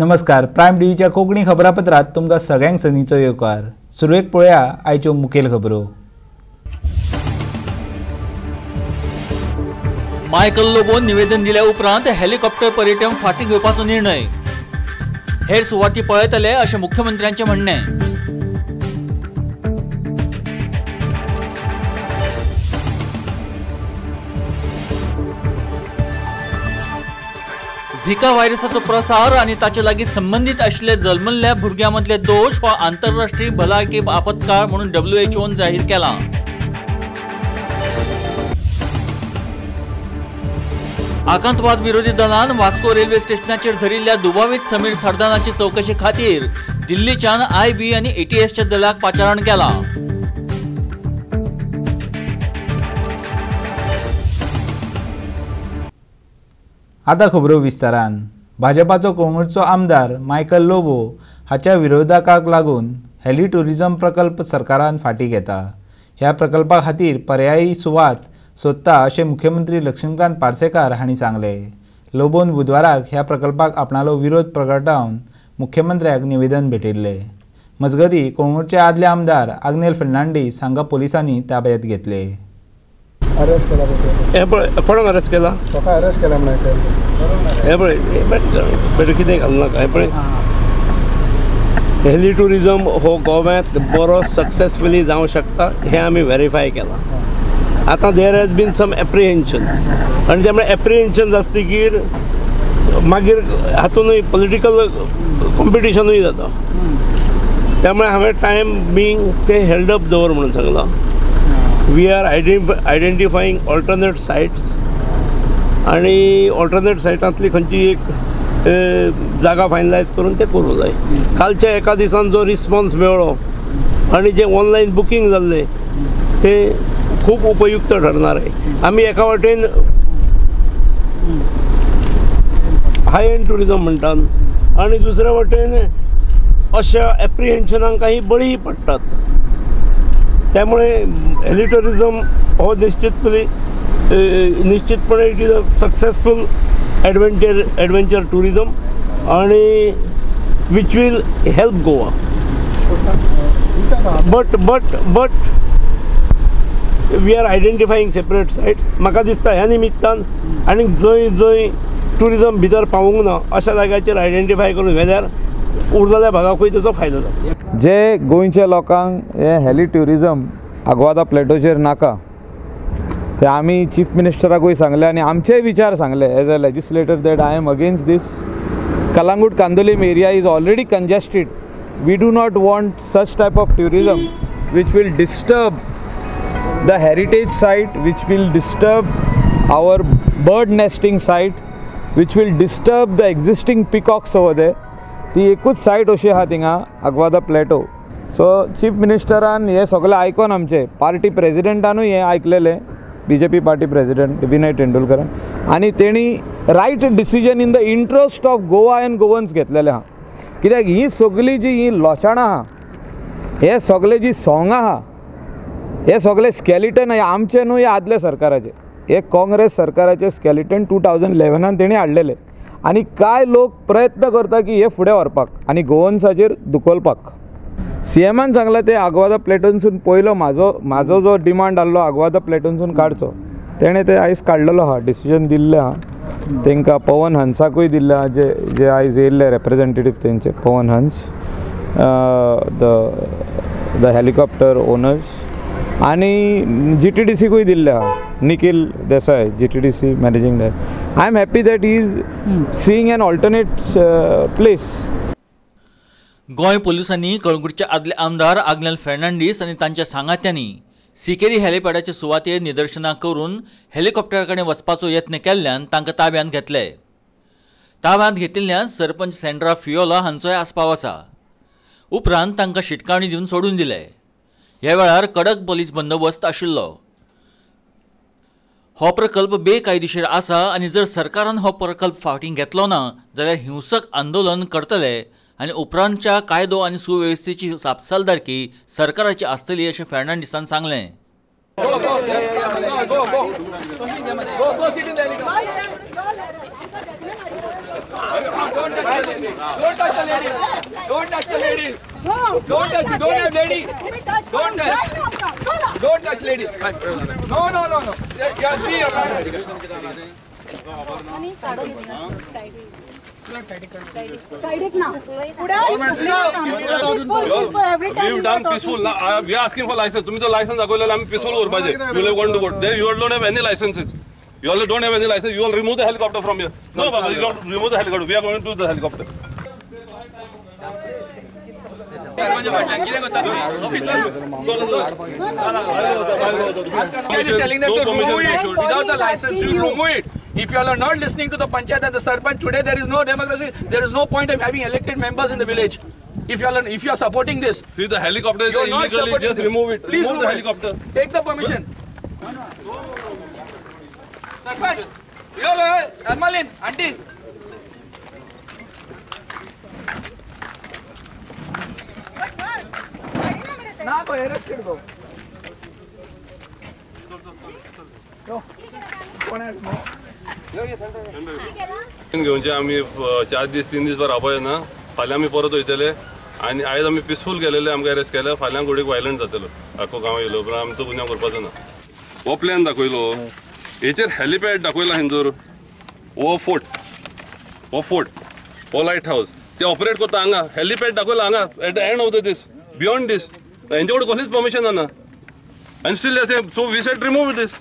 नमस्कार प्रायम टीव्हीच्या कोंकणी खबरापत्रात तुमकां सगळ्यांक सनीचो येवकार. सुरवेक पळया आयच्यो मुखेल खबरो. मायकल लोबोन निवेदन दिल्या उपरांत हेलिकॉप्टर पर्यटन फाटीं घेवपाचो निर्णय. हेर सुवाती पळयतले अशें मुख्यमंत्र्यांचें म्हणणें. झिका व्हायरसाचो प्रसार आनी ताचे लागीं संबंदीत आशिल्ले जल्मल्ल्या भुरग्यां मदले दोश हो आंतरराष्ट्रीय भलायकी आपतकाळ म्हणून डब्ल्यू एच ओन जाहीर केला. आकांतवाद विरोधी दलान वास्को रेल्वे स्टेशनाचेर धरिल्ल्या दुबावीत समीर सरदानाची चौकशी खातीर दिल्लीच्यान आय बी आनी एटीएसच्या दलाक पाचारण केला. आतां खबरो विस्तारान. भाजपाचो कोंगूटचो आमदार मायकल लोबो हाच्या विरोधकाक लागून हेली टुरिझम प्रकल्प सरकारान फाटीं घेता. ह्या प्रकल्पा खातीर पर्यायी सुवात सोदता अशें मुख्यमंत्री लक्ष्मीकांत पार्सेकार हांणी सांगलें. लोबोन बुधवाराक ह्या प्रकल्पाक आपणालो विरोध प्रगटावन मुख्यमंत्र्याक निवेदन भेटयल्लें मजगती कोंगूरचे आदले आमदार आग्नेल फेर्नांडीस हांकां पुलिसांनी ताब्यांत घेतले. अरेस्ट केला पळय हे पळय कोणाक अरेस्ट केला? स्वता अरेस्ट केला म्हणून आयकलें. हे पळय बेट कितें घालू नाका हे पळय हेली टुरिझम हो गोव्यात बरो सक्सेसफुली जावं शकता हे आमी व्हेरीफाय केलां. आतां देर हॅज बीन सम एप्रिहेन्शन्स आनी त्यामुळे एप्रिहेन्शन्स आसतकीर मागीर हातूनय पॉलिटिकल कॉम्पिटिशनूय जाता. त्यामुळे हांवें टायम बींग ते हेल्ड अप दवर म्हणून सांगलां we are identify identifying alternate sites आणि ऑल्टरनेट सायटांतली खंयची एक जागा फायनलायज करून ते करूं जाय कालच्या एका दिसान जो रिस्पॉन्स मेळ्ळो आणि जे ऑनलायन बुकींग जाल्ले ते खूप उपयुक्त ठरणार आहे. आम्ही एका वाटेन हाय एंड टुरिझम म्हणटात आणि दुसऱ्या वाटेन अशा एप्रिहेन्शनांकाही बळी पडटात त्यामुळे हेली हो निश्चितपणे निश्चितपणे it is a successful adventure adventure tourism आणि which will help Goa but but but we are identifying separate sites म्हाका दिसता ह्या निमित्तान आनी जंय जंय टुरिझम भितर पावूंक ना अशा जाग्याचेर आयडेंटिफाय करून व्हेल्यार उरलेल्या भागाकूय तेचो फायदो जाता जे गोंयच्या लोकांक हे हेली ट्युरिजम आग्वादा प्लेटोचेर नाका ते आमी चीफ मिनिस्टराकूय सांगले आनी आमचेय विचार सांगले as a legislator that I am against this Calangute Candolim area is already congested we do not want such type of tourism which will disturb the heritage site which will disturb our bird nesting site which will disturb the existing peacocks over there. ती एकूच सायट अशी आहा थिंगा Aguada plateau so chief मिनिस्टरान हे सगळें आयकोन आमचे पार्टी प्रेजिडेंटानूय हें आयकलेलें B J P party president Vinay तेंडुलकरान. आनी तेणी right decision in the interest of Goa and Goans घेतलेलें आहा कित्याक ही सगळीं जी ही लोचाणां आहा हे सगळे जी सोंगां आहा हे सगळे स्केलिटन आमचे न्हू हे आदले सरकाराचे. हे काँग्रेस सरकाराचे स्केलिटन टू थावजंड इलेवनान तेणी हाडलेले आनी कांय लोक प्रयत्न करता की हे फुडें व्हरपाक आनी गोवन्साचेर दुखोवपाक सी एमान सांगलां ते आग्वादा प्लेटूनसून पयलो म्हाजो म्हाजो जो डिमांड आहलो आग्वादा प्लेटूनसून काडचो तेणें ते आयज काडलेलो आहा डिसिजन दिल्लें आहा तांकां पवन हंसाकूय दिल्लें आहा जे जे आयज येयल्ले रेप्रेझेंटेटीव तेंचे Pawan Hans the the helicopter owners आणि जी टी डी सीकूय दिल्ले आहा Nikhil Desai G T D C managing director I am happy that is seeing an alternate place Goa पोलिसांनी कळंगूटचे आदले आमदार आग्नेल फेर्नांडीस आनी तांच्या सांगात्यांनी सिकेरी हेलिपॅडाच्या सुवातेर निदर्शनां करून हेलिकॉप्टरा कडेन वचपाचो यत्न केल्ल्यान तांकां ताब्यांत घेतले. ताब्यांत घेतिल्ल्यान सरपंच सँड्रा फियोला हांचोय आस्पाव आसा. उपरांत तांकां शिटकावणी दिवन सोडून दिले. ह्या वेळार कडक पोलीस बंदोबस्त आशिल्लो. हो प्रकल्प बेकायदेशीर आसा आनी जर सरकारान हो प्रकल्प फावटीं घेतलो ना जाल्यार हिंसक आंदोलन करतले आनी उपरांतच्या कायदो आनी सुवेवस्थेची जापसालदारकी सरकाराची आसतली अशें फेर्नांडिसान सांगलें Don't touch the ladies. Don't touch the ladies. Don't touch. Don't have ladies. Don't touch. Don't touch ladies. No, no, no, no. Yeah, see your Side it now. पुढे every time We've you done are peaceful. Now, uh, we are asking for license. तुम्ही जो license दाखवलेला आम्ही peaceful उरपाचे. You will want to go. There you all don't have any licenses. You all don't have any license. You will remove the helicopter from here. No, Baba, you don't remove the helicopter. We are going to the helicopter. 먼저 telling them to remove it without the license. You remove it. If you all are not listening to the panchayat and the sarpanch today, there is no democracy. There is no point of having elected members in the village. If you are if you are supporting this, see the helicopter is illegally. Just remove it. Please remove the helicopter. Take the permission. Sarpanch, you all, Armalin, auntie. Nako arrested गो घेऊन आमी आम्ही चार दीस तीन दीस भर रावपाचे ना फाल्यां आमी परत वयतले आनी आयज आमी पिसफूल गेलेले आमकां अरेस्ट केले फाल्यां घोडीक वायलंट जातलो. आख्खो गांव येयलो उपरांत आमचो गुन्यांव करपाचो ना. हो प्लॅन दाखयलो हेचेर हॅलिपॅड दाखयला हिंदूर. हो फोर्ट. हो फोर्ट. हो लायट हाऊस ते ऑपरेट करता हांगा हॅलिपॅड दाखयला हांगा at the end of the these beyond these हेंचे कडेन कसलीच परमिशन ना आनी स्टील असे so we set remove these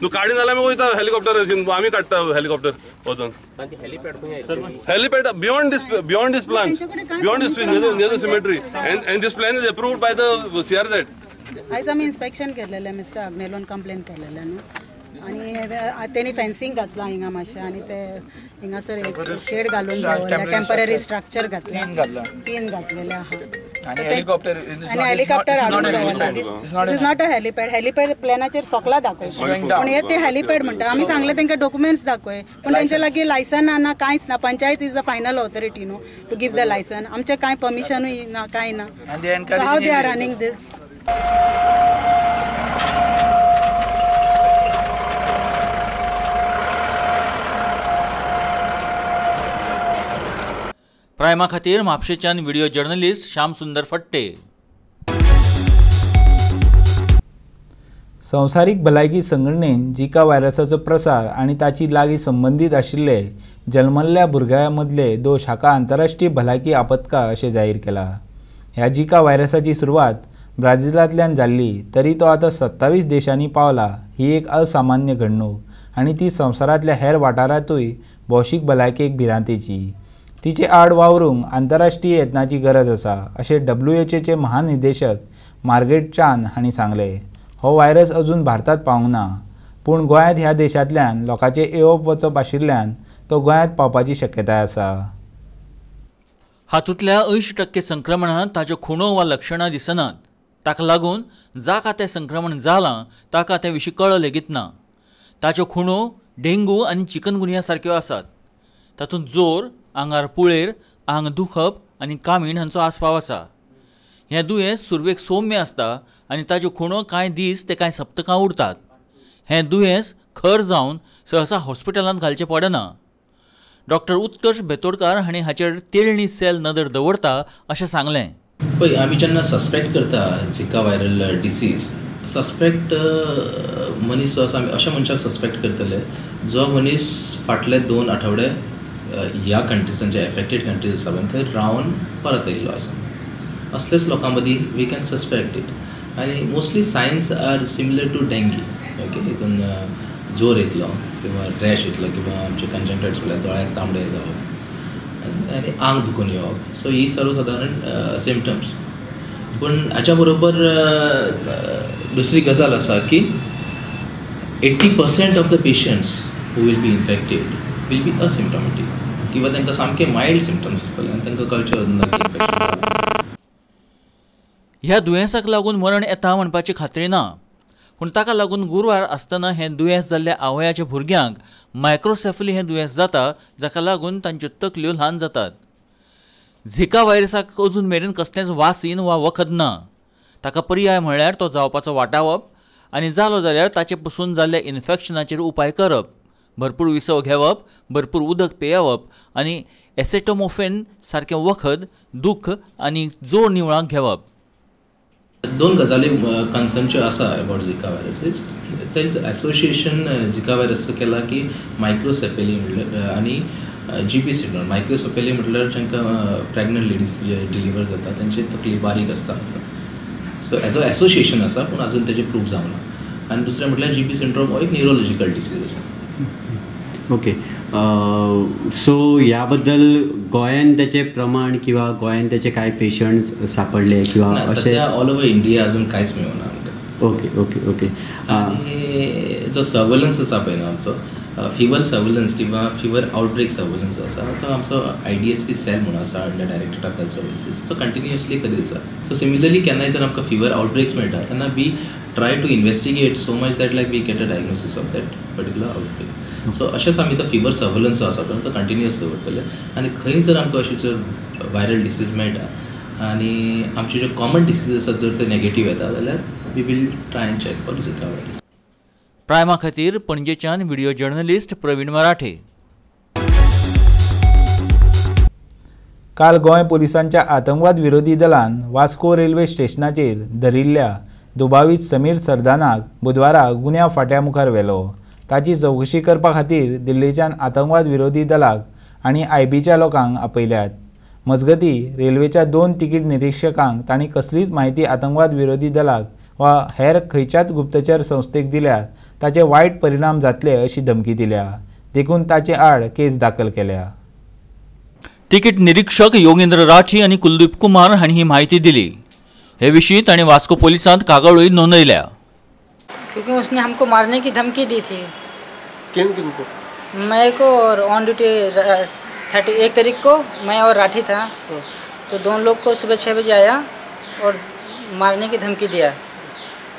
तू काडी जाल्यार आमी वयता हेलिकॉप्टर आमी काडटा हेलिकॉप्टर वचून helipad beyond this beyond this plan beyond this near cemetery and this plan is approved by the CRZ आयज आमी इन्स्पेक्शन केलेलें मिस्टर अग्नेलोन कंप्लेन केलेलें न्हू हे- तेणी फेन्सिंग घातलां हिंगा मातशें आनी ते हिंगासर एक शेड घालून टेंपररी स्ट्रक्चर घातलें. तीन घातलेले आहा आणि हेलिकॉप्टर हाडून दवरला this is not a helipad helipad प्लॅनाचेर सोकला दाखय पूण हे ते हेलिपॅड म्हणटा आमी सांगले तांकां डॉक्युमेंट्स दाखय पूण तेंच्या लागीं लायसन ना कांयच ना. Panchayat is the final authority who to give the licence आमचें कांय परमिशनूय ना कांय ना. How they are. Running this Prime खातीर म्हापशेच्यान व्हिडिओ जर्नलिस्ट श्याम सुंदर फट्टे. संवसारीक भलायकी संघटनेन जिका व्हायरसाचो प्रसार आनी ताची लागीं संबंदीत आशिल्ले जल्मल्ल्या भुरग्यां मदले दोश हाका आंतरराष्ट्रीय भलायकी आपतकाळ अशें जाहीर केला. ह्या जिका व्हायरसाची सुरवात ब्राझिलांतल्यान जाल्ली तरी तो आतां सत्तावीस देशांनी पावला ही एक असामान्य घडणूक आनी ती संवसारांतल्या हेर वाठारांतूय भौशीक भलायकेक भिरांतेची. तिचे आड वावरूंक आंतरराष्ट्रीय यत्नाची गरज आसा अशें डब्ल्यू एच एचे महानिर्देशक मार्गरेट चान हांणी सांगलें. हो व्हायरस अजून भारतांत पावूंक ना पूण गोंयांत ह्या देशांतल्यान लोकांचे येवप वचप आशिल्ल्यान तो गोंयांत पावपाची शक्यताय आसा. हातूंतल्या अंयशी टक्के संक्रमणांत ताच्यो खुणो वा लक्षणां दिसनात. ताका लागून जाका तें संक्रमण जालां ताका ते विशीं कळ लेगीत ना. ताच्यो खुणो डेंगू आनी चिकनगुनिया सारक्यो आसात. तातूंत जोर आंगार पुळेर आंग दुखप आनी कामीण हांचो आस्पाव आसा. हें दुयेंस सुरवेक सौम्य आसता आनी ताच्यो खुणो कांय दीस ते कांय सप्तकां उरतात. हें दुयेंस खर जावन सहसा हॉस्पिटलांत घालचें पडना. डॉक्टर उत्कर्श बेतोडकार हांणी हाचेर तेळणी सेल नदर दवरता अशें सांगलें. पळय आमी जेन्ना सस्पेक्ट करता झिका व्हायरल डिसीज सस्पेक्ट मनीस जो आसा आमी अशा मनशाक सस्पेक्ट करतले जो मनीस फाटले दोन आठवडे ह्या कंट्रीजांच्या जे एफेक्टेड कंट्रीज आसा पळय थंय रावन परत येयल्लो आसा असलेच लोकां मदीं वी कॅन सस्पेक्ट इट आनी mostly signs are similar to dengue okay हितून जोर येतलो किंवा रॅश येतलो किंवा आमचे कंजंक्टायटीस जाल्यार दोळ्याक तांबडे जावप आनी- आंग दुखून येवप सो ही सर्वसाधारण सिमटम्स पूण हाच्या बरोबर दुसरी गजाल आसा की eighty percent of the patients who will be infected will be asymptomatic किंवा तांकां सामके मायल्ड सिमटम्स आसतले आनी तांकां कळचें ह्या दुयेंसाक लागून मरण येता म्हणपाची खात्री ना. पूण ताका लागून गुरवार आसतना हें दुयेंस जाल्ल्या आवयाच्या भुरग्यांक मायक्रोसेफली हें दुयेंस जाता जाका लागून तांच्यो तकल्यो ल्हान जातात. झिका व्हायरसाक अजून मेरेन कसलेंच वासीन वा वखद ना. ताका पर्याय म्हळ्यार तो जावपाचो वाटावप आनी जालो जाल्यार ताचे पसून जाल्ल्या इन्फेक्शनाचेर उपाय करप. भरपूर विसव घेवप भरपूर उदक पेयावप आनी एसेटोमोफेन सारकें वखद दूख आनी जोड निवळांक घेवप दोन गजाली कन्सर्नच्यो आसा अबाउट झिका व्हायरसीस तेज इज असोसिएशन झिका वायरसचं केला की मायक्रोसेपेली म्हटल्यार आनी जी पी सिंड्रोम मायक्रोसेपेली म्हटल्यार तांकां प्रेग्नंट लेडीज जे डिलिव्हर जाता तांची तकली बारीक आसता सो एज अ एसोसिएशन आसा पूण अजून तेजें प्रूफ जावना आनी दुसरें म्हटल्यार जी पी सिंड्रोम हो एक न्युरोलॉजिकल डिसीज आसा. ओके सो ह्याबद्दल गोंयान त्याचे प्रमाण किंवा गोंयान त्याचे काय पेशंट्स सापडले किंवा असे ऑल ओव्हर इंडिया अजून कांयच मेळना आमकां ओके ओके ओके आणि जो सर्वेलन्स आसा पळय न्हू आमचो फिवर सर्वेलन्स किंवा फिवर आउटब्रेक सर्वेलन्स आसा तो आमचो I D S P cell म्हणून आसा under directorate of health services तो कंटिन्युअसली कधी आसा सो सिमिलरली केन्नाय जर आमकां फिवर आउटब्रेक्स मेळटा तेन्ना we try to investigate so much that like we get a diagnosis of that particular outbreak so अशेंच आमी तो फिवर सर्वेलन्स जो आसा पळय तो कंटिन्युअस दवरतले आनी खंय जर आमकां अशी जर व्हायरल डिसीज मेळटा आनी आमचे जे कॉमन डिसीज आसात जर ते नेगेटीव येता जाल्यार we will try and check for Zika virus प्रायमा खातीर पणजेच्यान व्हिडिओ जर्नलिस्ट प्रवीण मराठे. काल गोंय पोलिसांच्या आतंकवाद विरोधी दलान वास्को रेल्वे स्टेशनाचेर धरिल्ल्या दुबावीत समीर सरदानाक बुधवारा गुन्यांव फाट्या मुखार व्हेलो. ताची चवकशी करपा खातीर दिल्लीच्यान आतंकवाद विरोधी दलाक आनी आय बीच्या लोकांक आपयल्यात. मजगती रेल्वेच्या दोन तिकीट निरीक्षकांक तांणी कसलीच म्हायती आतंकवाद विरोधी दलाक वा हेर खंयच्याच गुप्तचर संस्थेक दिल्यार ताचे वायट परिणाम जातले अशी धमकी दिल्या. देखून ताचे आड केस दाखल केल्या. तिकीट निरीक्षक योगेंद्र राठी आनी कुलदीप कुमार हांणी ही म्हायती दिली. हे विशीं तांणी वास्को पोलिसांत कागाळूय नोंदयल्या. क्योंकि उसने हमको मारने की धमकी दी थी। किन किन को? मैं को और ऑन ड्यूटी थर्टी एक तारीख को मैं और राठी था। तो दोनों लोग को सुबह छः बजे आया और मारने की धमकी दिया।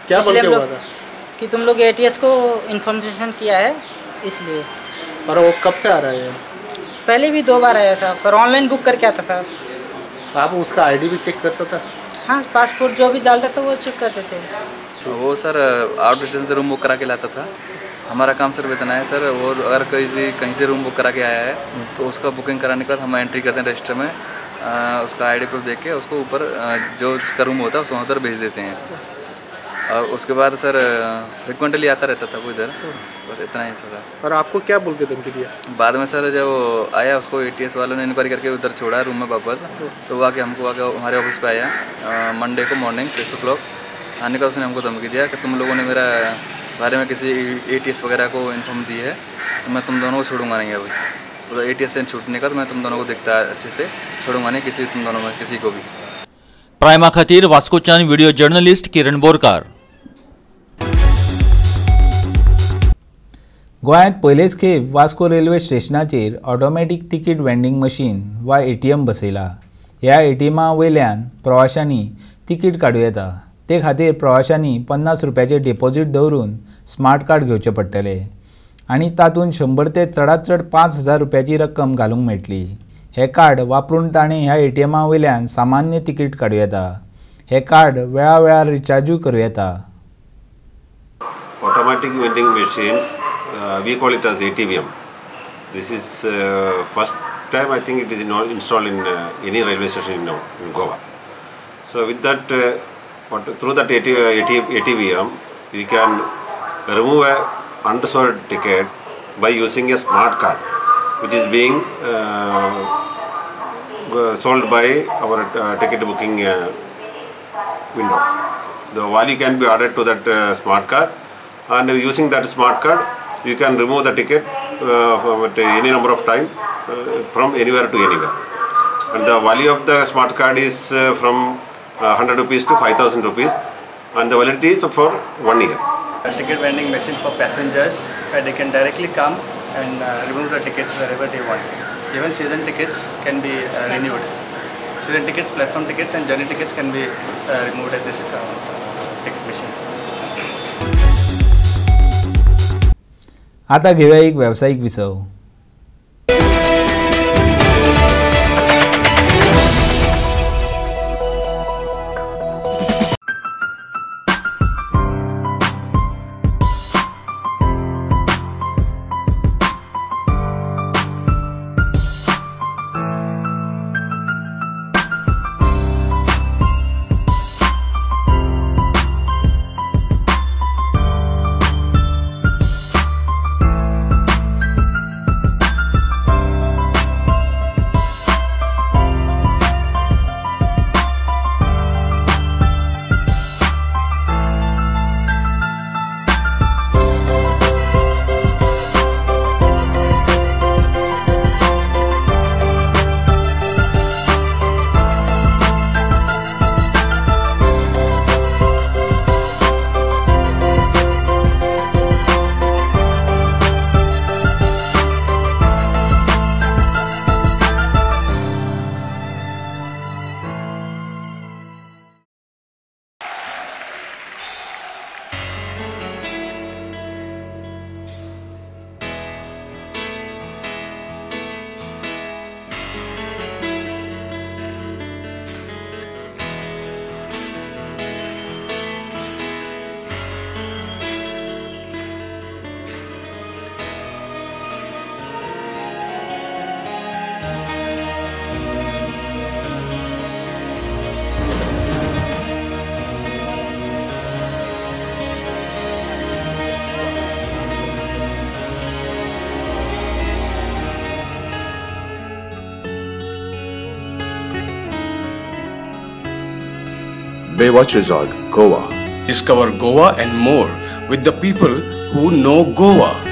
क्या इसलिए हम हुआ लोग था? कि तुम लोग एटीएस को इन्फॉर्मेशन किया है इसलिए। और वो कब से आ रहा है पहले भी दो बार आया था पर ऑनलाइन बुक करके आता था। आप उसका आईडी भी चेक करता था? हाँ पासपोर्ट जो भी डालता था वो चेक करते थे। वो सर आउट डिस्टेंस से रूम बुक करा के लाता था। हमारा काम सिर्फ़ इतना है सर और अगर कहीं से कहीं से रूम बुक करा के आया है तो उसका बुकिंग कराने के बाद हम एंट्री करते हैं रजिस्टर में। अ, उसका आईडी प्रूफ देख के उसको ऊपर जो उसका रूम होता है उसको उधर भेज देते हैं। और उसके बाद सर फ्रिक्वेंटली आता रहता था वो इधर। बस इतना ही था सर। और आपको क्या बोल के धमकी दिया बाद में सर जब आया उसको ए वालों ने इंक्वायरी करके उधर छोड़ा रूम में वापस तो वो आके हमको आके हमारे ऑफ़िस पे आया मंडे को मॉर्निंग सिक्स ओ क्लॉक आने का उसने हमको धमकी दिया कि तुम लोगों ने मेरा बारे में किसी एटीएस वगैरह को इन्फॉर्म दी है तो मैं तुम दोनों को छोड़ूँगा नहीं अभी। तो ए से छूटने का तो मैं तुम दोनों को दिखता है अच्छे से छोड़ूँगा नहीं किसी तुम दोनों में किसी को भी। प्रायमा खातीर वास्कोच्यान व्हिडिओ जर्नलिस्ट किरण बोरकार। गोंयांत पयलेच खेप वास्को रेल्वे स्टेशनाचेर ऑटोमॅटीक तिकीट वेंडिंग मशीन वा ए टी एम बसयला। ह्या ए टी एमा वयल्यान प्रवाशांनी तिकीट काडूं येता। ते खातीर प्रवाशांनी पन्नास रुपयाचे डिपॉझिट दवरून स्मार्ट कार्ड घेवचें पडटलें. आनी तातूंत शंबर ते चडांत चड पांच हजार रुपयाची रक्कम घालूंक मेळटली हे कार्ड वापरून ताणें ह्या ए टी एमा वयल्यान सामान्य तिकीट काडूं येता. हे कार्ड वेळा वेळार रिचार्जूय करूं येता. Automatic vending machines we we call A T ATVM M this is first time I think it is in- installed in uh, any railway station in, in Goa. So with that uh, what, through that AT, AT, ATVM we can remove a unreserved ticket by using a smart card which is being uh, sold by our uh, ticket booking uh, window. The value can be added to that uh, smart card, and using that smart card, you can remove the ticket uh, from any number of time uh, from anywhere to anywhere. And the value of the smart card is uh, from uh, 100 rupees to 5000 rupees, and the validity is for one year. a ticket vending machine for passengers where they can directly come and uh, remove the tickets wherever they want. Even season tickets can be uh, renewed. Season tickets, platform tickets and journey tickets can be uh, removed at this uh, ticket machine. आता घेऊया एक व्यावसायिक विसव Baywatch Resort, Goa. Discover Goa and more with the people who know Goa.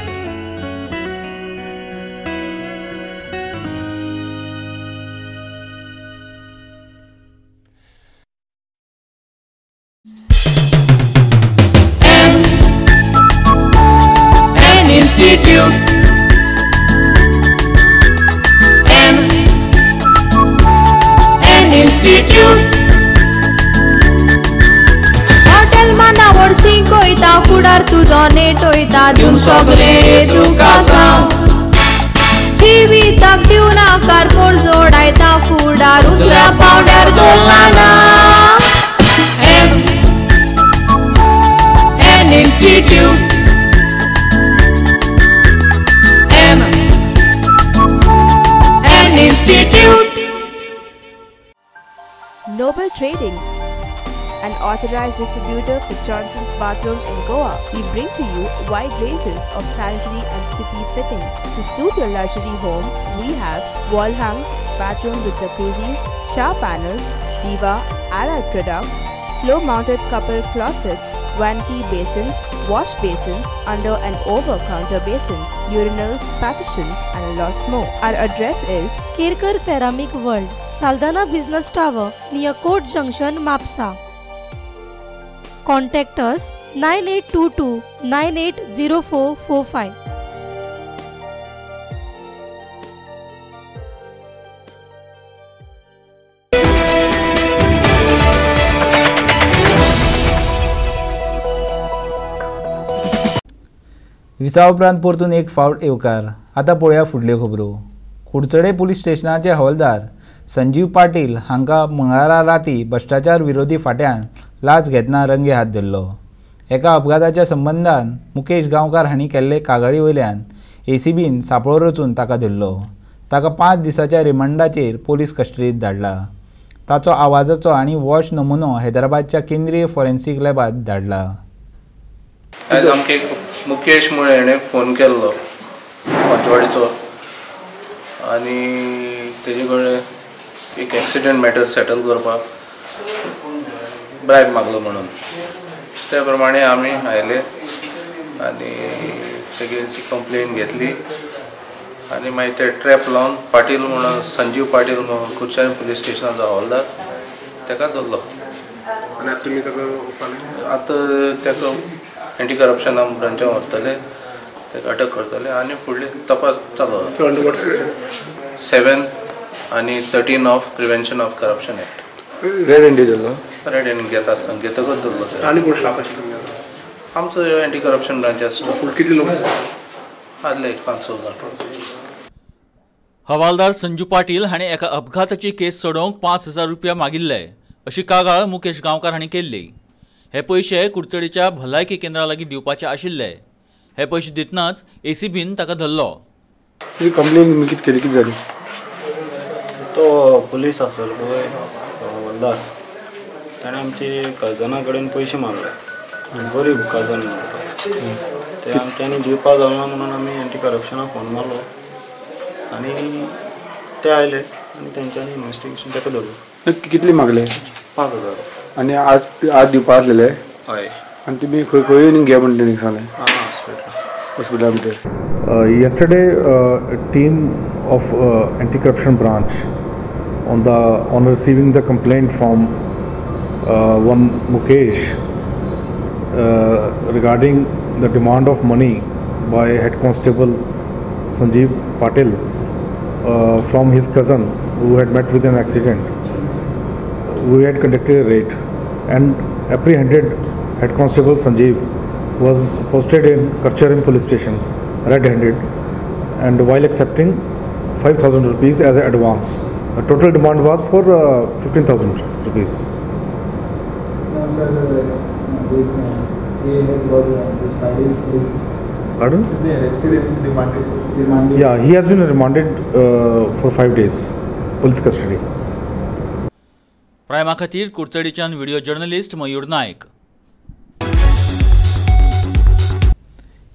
authorized distributor for Johnson's Bathroom in Goa, we bring to you wide ranges of sanitary and city fittings. To suit your luxury home, we have wall hangs, bathroom with jacuzzis, shower panels, diva, allied products, floor-mounted couple closets, vanity basins, wash basins, under and over counter basins, urinals, partitions and lots more. Our address is Kirkar Ceramic World, Saldana Business Tower near Court Junction, Mapsa. Contact us 9822 980445. विसा उपरांत परतून एक फावट येवकार आतां पळोवया फुडल्यो खबरो Kudchade police स्टेशनाचे हवालदार संजीव पाटील हांकां मंगळारा राती भ्रश्टाचार विरोधी फाट्यान लाच घेतना रंगे हात धरलो. एका अपघाताच्या संबंदान मुकेश गांवकार हांणी केल्ले कागाळी वयल्यान एसीबीन सांपळो रचून ताका धरलो. ताका पांच दिसाच्या रिमांडाचेर पोलीस कस्टडीत धाडला. ताचो आवाजाचो आनी वॉश नमुनो हैदराबादच्या केंद्रीय फॉरेन्सीक लॅबात धाडला. आयज आमकां मुकेश म्हूण हेणें फोन केल्लो पंचवाडीचो. आनी तेजे कडेन एक एक्सिडेंट मॅटर सेटल करपाक. ब्रायब मागलो म्हणून. त्या प्रमाणे आमी आयले आनी तेगेची कंप्लेन घेतली. आनी मागीर ते ट्रॅप लावन पाटील म्हणून संजीव पाटील म्हणून कुडचड्या पुलीस स्टेशनाचो हवालदार ताका आनी आतां ताका ताका एंटी करप्शना ब्रांचान व्हरतले ताका अटक करतले आनी फुडली तपास चालू सेवन आनी thirteen of prevention of corruption act raid एंडी जाल्लो रेड एंड घेता आसतना घेतकच धरलो ते. आनी कोण स्टाफ आशिल्लो तुमगेलो आमचो एंटी करप्शन ब्रांच आसलो कितले लोक? आदले एक पांच स जाण हवालदार संजू पाटील हाणें एका अपघाताची केस सोडोवंक पांच हजार रुपया मागिल्ले अशी कागाळ मुकेश गांवकार हांणी केल्ली हे पयशे कुडचडीच्या भलायकी केंद्रा लागीं दिवपाचे आशिल्ले. हे पयशे दितनाच एसीबीन ताका धरलो. कंप्लेन कितें केली कितें जाली तो पुलीस आसलो पळय हवालदार ताणें आमचे कजना कडेन पयशे मागले. गरीब कजन ते आमच्यांनी दिवपा जावना म्हणून आमी एंटी करप्शनाक फोन मारलो. आनी ते आयले आनी तेंच्यांनी इन्वेस्टिगेशन ताका धरलो. नक्की कितले मागले? पांच हजार. आनी आज आज दिवपा आसलेले हय. आनी तुमी खंय खंय घे म्हणटा तेणी सांगलें हॉस्पिटल हॉस्पिटला भितर a team of uh, anti-corruption branch, on the on receiving the complaint from uh, one Mukesh uh, regarding the demand of money by head constable Sanjeev Patil uh, from his cousin who had met with an accident. We had conducted a raid and apprehended head constable Sanjeev was posted in Karcharam police station red-handed and while accepting 5000 rupees as an advance the total demand was for uh, 15000 rupees pardon yeah he has been remanded uh, for 5 days police custody प्रायमा खातीर कुडचडीच्यान video journalist Mayur Naik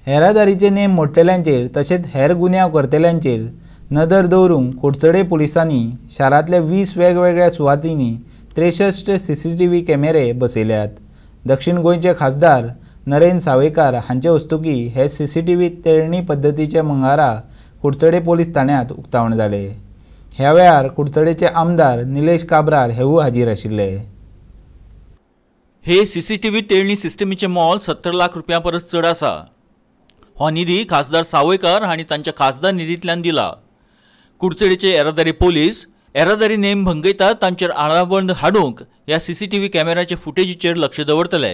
येरादारीचे नेम मोडटेल्यांचेर तशेंच हेर गुन्यांव करतल्यांचेर नदर दवरूंक कुडचडे पुलिसांनी शारांतल्या वीस वेगवेगळ्या सुवातींनी त्रेसश्ट सी सी टी व्ही कॅमेरे बसयल्यात. दक्षिण गोंयचे खासदार नरेन सावयकार हांचे हस्तुकी हे सी सी टी व्ही तेळणी पद्दतीचे मंगारा कुडचडे पोलीस ठाण्यात उक्तावण जाले ह्या वेळार कुडचडेचे आमदार निलेश काब्राल हेवूय हाजीर आशिल्ले. हे सीसीटीव्ही तेळणी सिस्टमीचे मोल सत्तर लाख रुपयां परस चड आसा. हो निधी खासदार सावयकार हांणी तांच्या खासदार निधींतल्यान दिला. कुडचडेचे येरादारी पोलीस येरादारी नेम भंगयतात तांचेर आळाबंद हाडूंक ह्या सीसीटीव्ही कॅमेराचे फुटेजीचेर लक्ष दवरतले.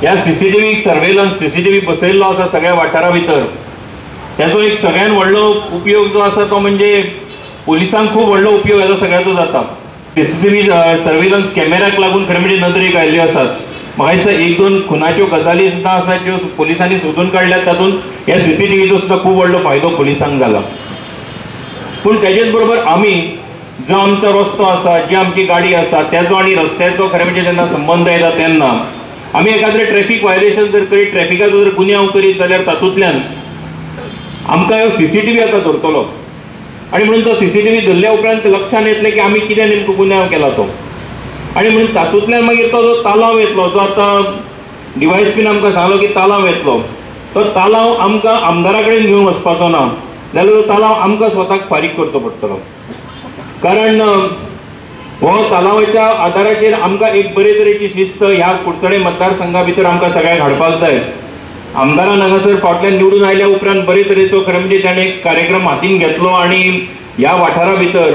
ह्या सीसीटीव्ही सर्वेलन्स सीसीटीव्ही बसयल्लो आसा सगळ्या वाठारा भितर. त्याचो एक सगळ्यात व्हडलो उपयोग जो आसा तो म्हणजे पोलिसांक खूब व्हडलो उपयोग ह्याचा सगळ्याचो जाता. सीसीटीव्ही सर्वेलन्स कॅमेराक लागून खरें म्हणजे नदरेक आयल्ल्यो आसात. म्हाका दिसता एक दोन खुनाच्यो गजाली सुद्दां आसात ज्यो पोलिसांनी सोदून काडल्यात. तातूंत ह्या सीसीटीव्हीचो सुद्दां खूब व्हडलो फायदो पोलिसांक जाला. पूण त्याच्याच बरोबर आमी जो आमचो रस्तो आसा जी आमची गाडी आसा त्याचो आनी रस्त्याचो खरें म्हणजे जेन्ना संबंद येता तेन्ना आमी एखाद्रे ट्रॅफिक व्हायोलेशन जर करीत ट्रॅफिकाचो जर गुन्यांव करीत जाल्यार तातूंतल्यान आमकां ह्यो सीसीटीव्ही आतां धरतलो. आनी म्हणून तो सीसीटीव्ही धरल्या उपरांत लक्षांत येतलें की आमी कितें नेमको गुन्यांव केला तो. आनी म्हणून तातूंतल्यान मागीर तो जो तालाव येतलो जो आतां डिवायस बीन आमकां सांगलो की तालाव येतलो तो तालाव आमकां आमदारा कडेन घेवन वचपाचो ना. जाल्यार तलाव तालाव आमकां स्वताक फारीक करचो पडटलो. कारण हो तलावाच्या आदाराचेर आमकां एक बरे तरेची शिस्त ह्या कुडचडे मतदारसंघा भितर आमकां सगळ्यांक हाडपाक जाय. आमदारान हांगासर फाटल्यान निवडून आयल्या उपरांत बरे तरेचो खरें म्हणजे ताणें कार्यक्रम हातीन घेतलो आनी ह्या वाठारा भितर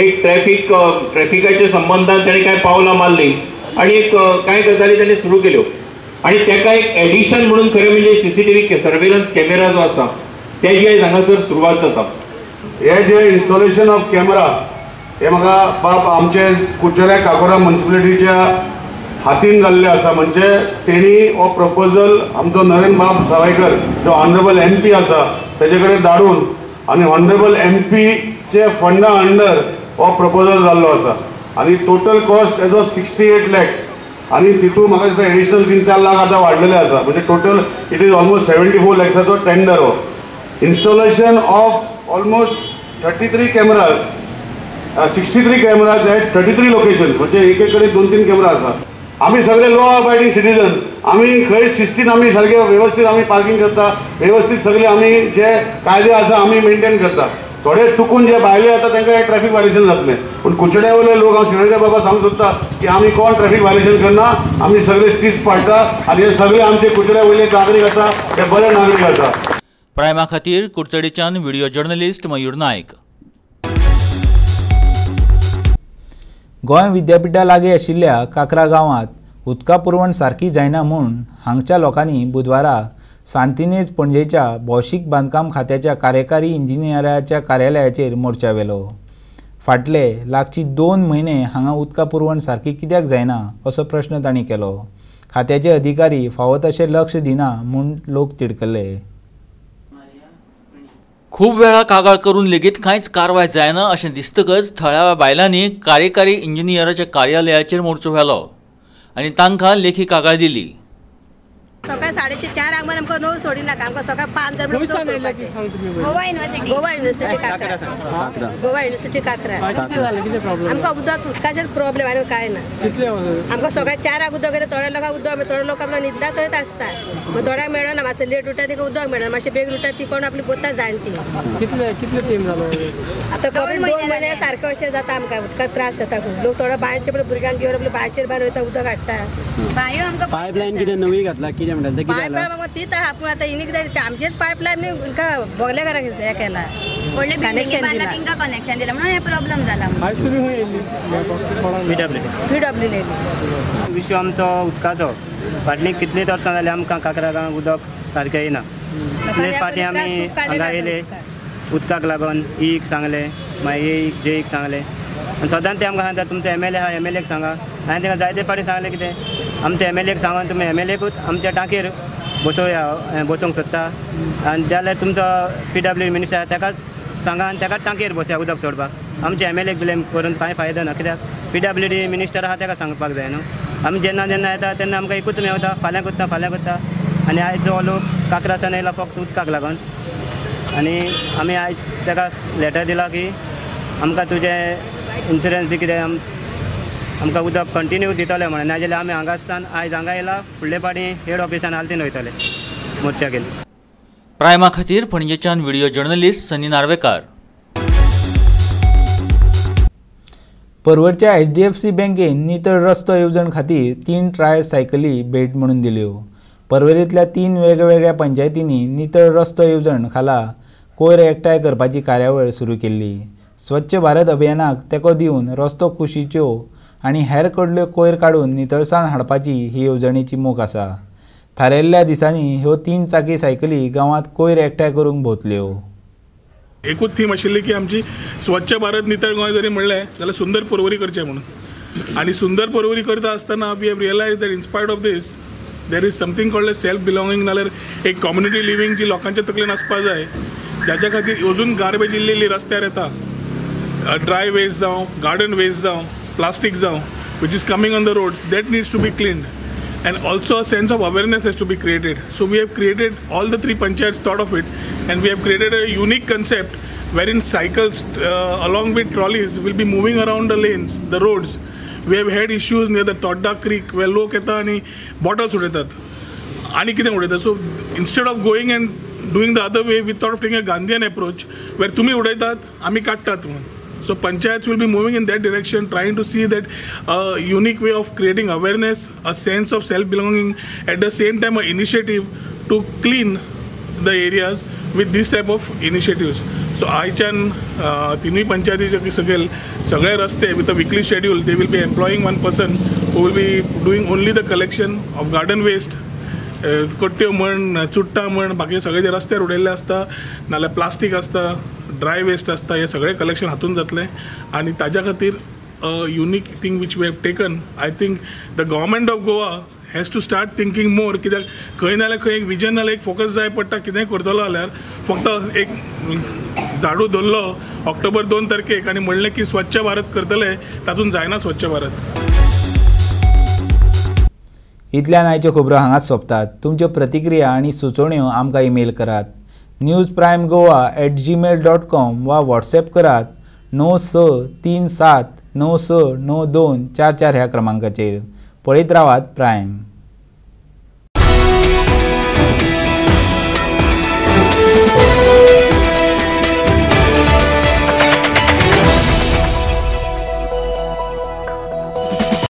एक ट्रॅफिक ट्रॅफिकाच्या संबंधान ताणें कांय पावलां मारलीं आनी एक कांय गजाली ताणें सुरू केल्यो. आनी ताका एक एडिशन म्हणून खरें म्हणजे सीसीटीव्ही सर्वेलन्स कॅमेरा जो आसा तेजी आयज हांगासर सुरवात जाता हे जे इन्स्टॉलेशन ऑफ कॅमेरा हे म्हाका बाब आमचे कुचऱ्या काकोरा म्युन्सिपलिटीच्या हातीन जाल्ले आसा म्हणजे तेणी हो प्रपोजल आमचो नरेंद्र बाब सावयकर जो ऑनरेबल एम पी आसा तेजे कडेन धाडून आनी ऑनरेबल एम पीचे फंडा अंडर हो प्रपोजल जाल्लो आसा आनी total cost as sixty eight lakhs आनी तितून म्हाका दिसता एडिशनल तीन चार लाख आतां वाढलेले आसा म्हणजे total it is almost seventy four लॅक्साचो tender हो. Installation of almost thirty three uh, sixty three cameras at thirty three location म्हणजे एक एक कडेन दोन तीन कॅमेरा असतात. आमी सगळे लो अबायडिंग सिटीजन आमी खंय सिस्टीन आमी सारके वेवस्थीत आमी पार्किंग करता. वेवस्थीत सगळे आमी जे कायदे आसा आमी मेंटेन करता. थोडे चुकून जे भायले येतात त्यांना ट्रॅफिक व्हायलेशन जातलें पूण कुचड्या वयले लोक हांव शिरोडे बाबा सांगू सोदता की आमी कोण ट्रॅफिक व्हायलेशन करना आमी सगळे सीस पाडटा आनी हे सगळे आमचे कुचड्या वयले नागरीक आसा ते बरे नागरीक आसा प्रायमा खातीर कुडचडेच्यान व्हिडिओ जर्नलिस्ट मयूर नायक गोंय विद्यापिठा लागीं आशिल्ल्या काकरा गांवांत उदका पुरवण सारकी जायना म्हूण हांगच्या लोकांनी बुधवारा सांतिनेज पणजेच्या भौशीक बांदकाम खात्याच्या कार्यकारी इंजिनियराच्या कार्यालयाचेर मोर्चा वेलो. फाटले लागची दोन म्हयने हांगा उदका पुरवण सारकी कित्याक जायना असो प्रश्न तांणी केलो. खात्याचे अधिकारी फावो तशें लक्ष दिना म्हूण लोक तिडकले. खूब वेळा कागाळ करून लेगीत कांयच कारवाय जायना अशें दिसतकच थळाव्या बायलांनी कार्यकारी इंजिनियराच्या कार्यालयाचेर मोर्चो व्हेलो आनी तांकां लेखी कागाळ दिली. सकाळ साडेचे चारांक म्हण आमकां णव सोडी नाका. आमकां सकाळ पांच जाय गोवा युनिवर्सिटी गोवा युनिवर्सिटी काकरा. गोवा युनिवर्सिटी काकरा. आमकां उदक उदकाचेर प्रॉब्लेम आनी कांय ना आमकां सकाळ चाराक उदक येता थोड्या लोकांक उदक थोडे लोक आपलो न्हिदता थंयच आसता मग थोड्यांक मेळना मातशें लेट उठता तिका उदक मेळना मातशें बेग उठता ती कोण आपली पोता जाणटी कितले कितले टीम जालो आतां कोवीड दोन म्हयने सारको अशें जाता आमकां उदकाक त्रास जाता खूब लोक थोडो बांयचे आपल्या भुरग्यांक घेवन आपल्या बांयचेर भायर वयता उदक हाडटा बांयो आमकां पायपलायन कितें नवी घातला कितें म्हणटा तें कितें पायप जालां मग तीच आहा पूण आतां इनीक जाय ते आमचेच पायपलायन का भोगल्या घराक हे केला. कनेक्शन बिल्डिंगी दिला. तांकां कनेक्शन दिला. म्हणून हे प्रॉब्लेम विशू आमचो उदकाचो फाटलीं कितलीं वर्सां जालीं आमकां काकरा गांवांत उदक सारकें येना कितलेच फाटीं आमी हांगा येयले उदकाक लागून ईक सांगले मागीर एक जे एक सांगले आनी सदांच ते आमकां सांगता तुमचो एम एल ए आहा एम एल एक सांगा. हांवें तांकां जायते फाटी सांगलें कितें? आमच्या एम एल एक सांगून तुमी एम एल एकूच आमच्या टांकेर बसोवया बसोंक बसोवंक सोदता. आनी जाल्यार तुमचो पी डब्ल्यू मिनिस्टर ताकाच सांगा आनी ताकाच टांकेर बसया उदक सोडपाक. आमच्या एम एल एक ब्लेम करून कांय फायदो ना कित्याक? पी डब्ल्यू डी मिनिस्टर आहा ताका सांगपाक जाय न्हू? आमी जेन्ना जेन्ना येता तेन्ना आमकां एकूच मेवता फाल्यां कोत्ता फाल्यां कोत्ता आनी आयज हो लोक काकरासान येयला फक्त उदकाक लागून. आनी आमी आयज ताका लेटर दिला की आमकां तुजें इन्शुरन्स बी कितें आमकां उदक कंटिन्यू दितले म्हणून नाजाल्यार आमी हांगासान आयज हांगा येयला फुडले पाटी हेड ऑफिसान आलतीन वयतले मोर्चा घेवन प्रायमा खातीर पणजेच्यान व्हिडिओ जर्नलिस्ट सनी नार्वेकार। परवरच्या एच डी एफ सी बँकेन नितळ रस्तो येवजण खातीर तीन ट्राय सायकली भेट म्हणून दिल्यो। परवरींतल्या तीन वेगवेगळ्या पंचायतींनी नितळ रस्तो येवजण खाला कोयर एकठांय करपाची कार्यावळ सुरू केल्ली। स्वच्छ भारत अभियानाक तेंको दिवन रस्तो कुशीच्यो आनी हेर कडल्यो कोयर काडून नितळसाण हाडपाची ही येवजणेची मोख आसा. थारायल्ल्या दिसांनी ह्यो तीन चाकी सायकली गांवांत कोयर एकठांय करूंक भोंवतल्यो. एकूच थीम आशिल्ली की आमची स्वच्छ भारत नितळ गोंय जरी म्हणलें जाल्यार सुंदर पर्वरी करचें म्हणून. आनी सुंदर पर्वरी करता आसतना we have realise that inspired of this there is something called self belonging नाल्यार एक कम्युनिटी लिवींग जी लोकांच्या तकलेन आसपा जाय ज्याच्या खातीर अजून गार्बेज इल्ली रस्त्यार येता. ड्राय वेस्ट जावं गार्डन वेस्ट जावं प्लास्टीक जावं which is coming on the roads that needs to be cleaned and also a sense of awareness has to be created. So we have created all the three panchayats thought of it, and we have created a unique concept wherein cycles uh, along with trolleys will be moving around the lanes, the roads. We have had issues near the Todda Creek where लोक येता आणि bottles उडयतात आणि कितें उडयतात so instead of going and doing the other way with thought of taking a Gandhian approach where तुमी उडयतात आमी काडटात म्हणून So panchayats will be moving in that direction, trying to see that uh, unique way of creating awareness, a sense of self-belonging, at the same time, an initiative to clean the areas with this type of initiatives. So आयच्यान तिनूय पंचायतीचे सकयल सगळे रस्ते with a weekly schedule they will be employing one person who will be doing only the collection of garden waste कट्ट्यो म्हण चुट्टां म्हण बाकी सगळे जे रस्त्यार उडयल्ले आसता नाल्यार प्लास्टीक आसता ड्राय वेस्ट आसता हे सगळें कलेक्शन हातून जातलें. आनी ताज्या खातीर unique thing which we have taken I think the government of Goa has to start thinking more कित्याक खंय नाल्यार खंय एक विजन नाल्यार एक फोकस जाय पडटा कितेंय करतलो जाल्यार फक्त एक झाडू धरलो ऑक्टोबर दोन तारखेक आनी म्हणलें की स्वच्छ भारत करतले तातूंत जायना स्वच्छ भारत. इतल्यान आयच्यो खबरो हांगाच सोंपतात तुमच्यो प्रतिक्रिया आनी सुचोवण्यो आमकां ईमेल करात. News prime Goa at Gmail dot com वा व्हॉट्सॅप करात णव स तीन सात णव स णव दोन चार चार ह्या क्रमांकाचेर. पळयत रावात प्रायम